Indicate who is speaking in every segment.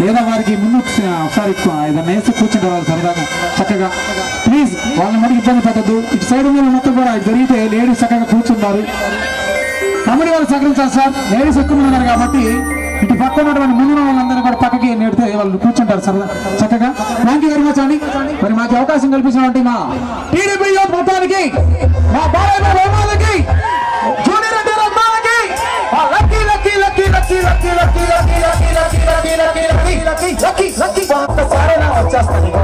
Speaker 1: లేదా వారికి
Speaker 2: hasta llegar.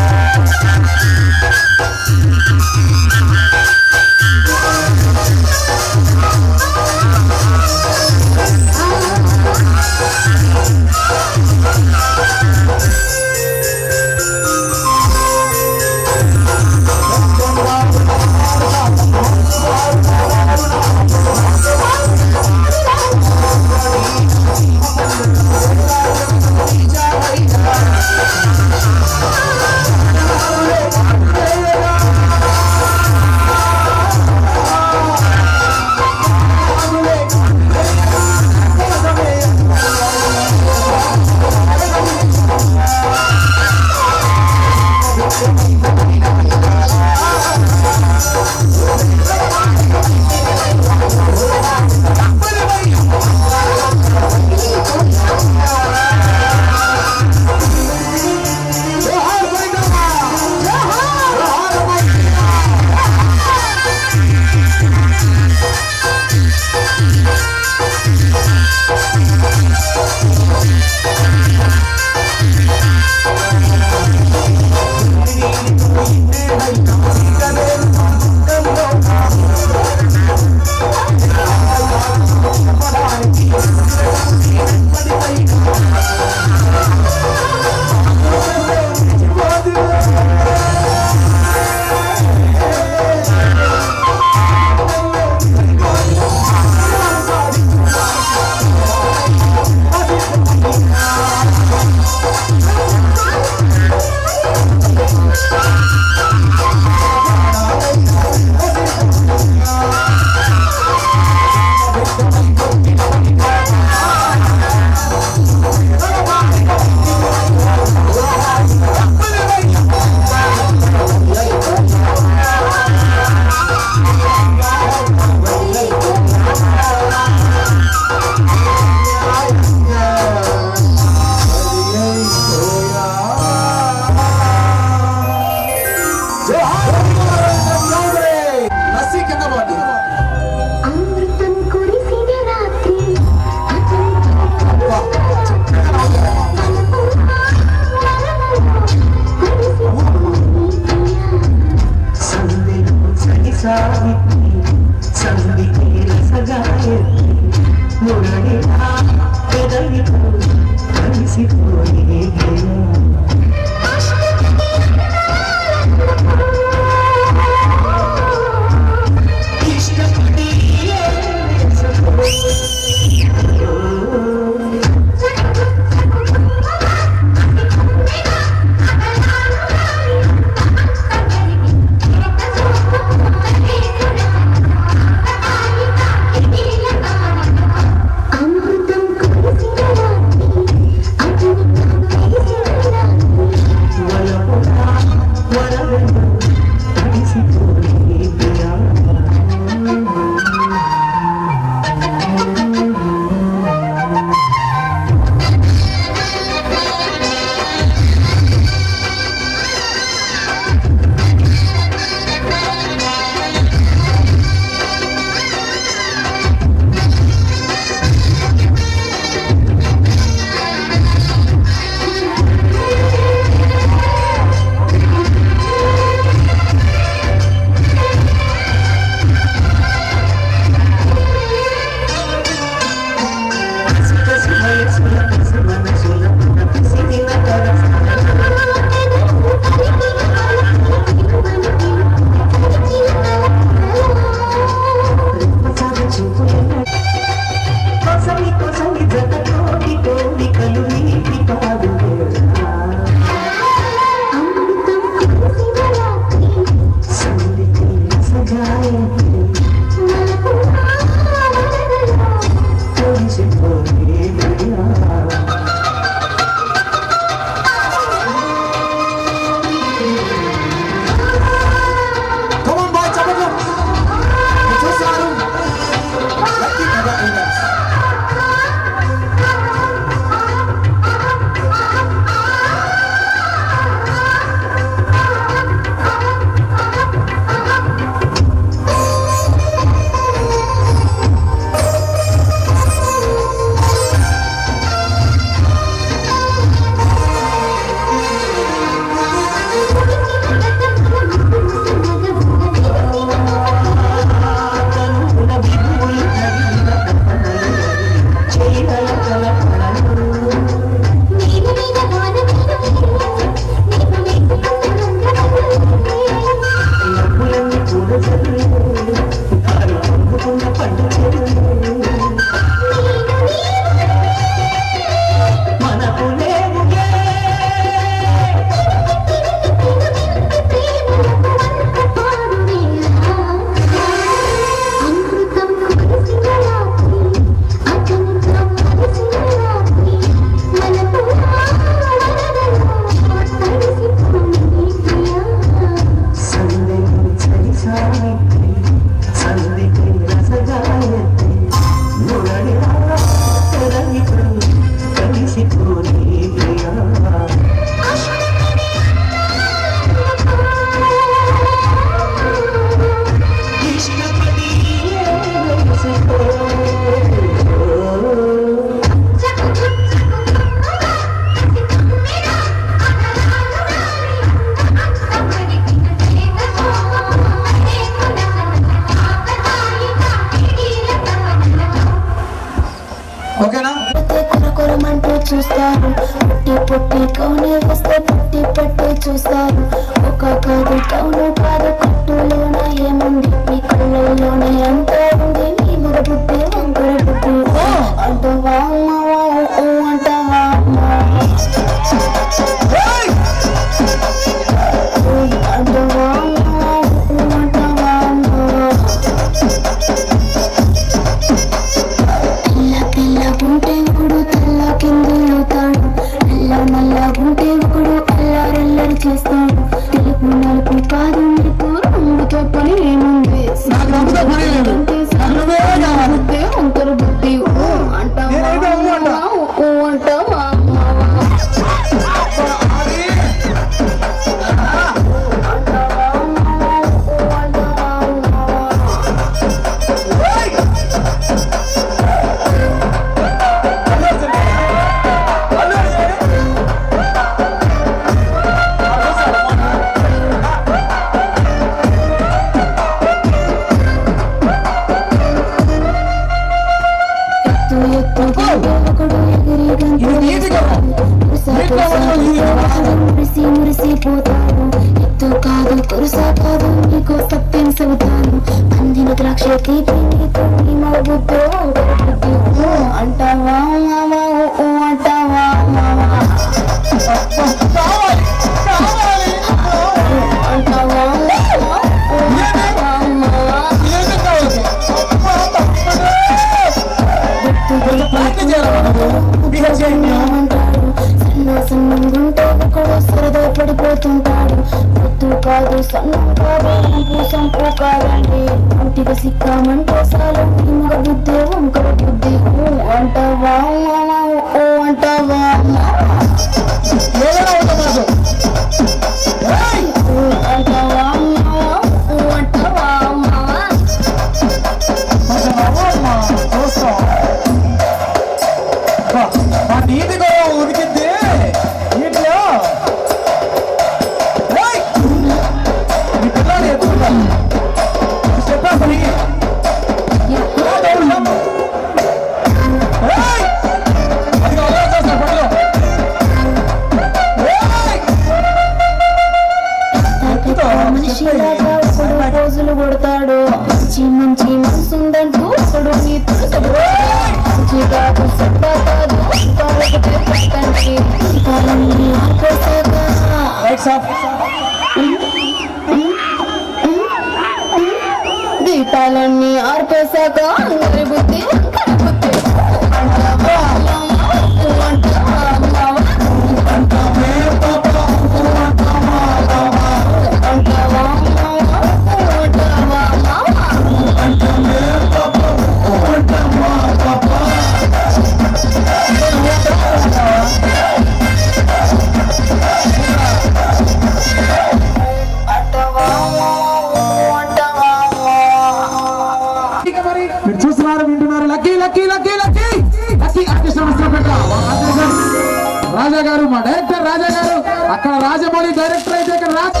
Speaker 2: రాజా గారు మా డైరెక్టర్ రాజా గారు అక్కడ రాజమౌళి డైరెక్టర్ అయితే ఇక్కడ రాజా